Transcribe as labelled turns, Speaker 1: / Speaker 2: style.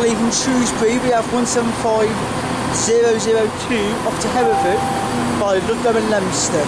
Speaker 1: leaving Shrewsbury, we have 175002 off to Hereford by Ludlow and Leominster.